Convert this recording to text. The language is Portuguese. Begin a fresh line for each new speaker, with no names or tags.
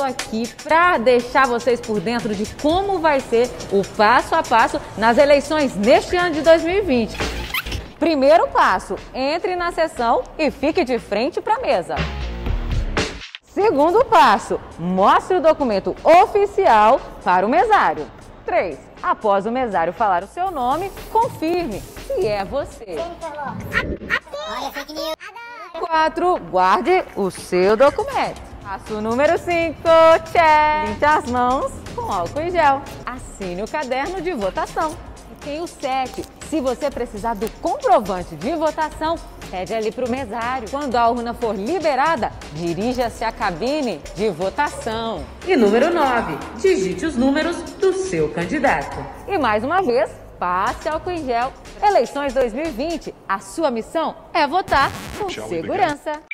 tô aqui para deixar vocês por dentro de como vai ser o passo a passo nas eleições neste ano de 2020. Primeiro passo: entre na sessão e fique de frente para a mesa. Segundo passo: mostre o documento oficial para o mesário. 3. Após o mesário falar o seu nome, confirme se é você.
Olha, fake news.
4. Guarde o seu documento. Passo número 5. Check. Limpe as mãos com álcool em gel. Assine o caderno de votação. E tem o 7. Se você precisar do comprovante de votação, pede ali para o mesário. Quando a urna for liberada, dirija-se à cabine de votação.
E número 9, digite os números do seu candidato.
E mais uma vez, passe álcool em gel. Eleições 2020, a sua missão é votar com segurança.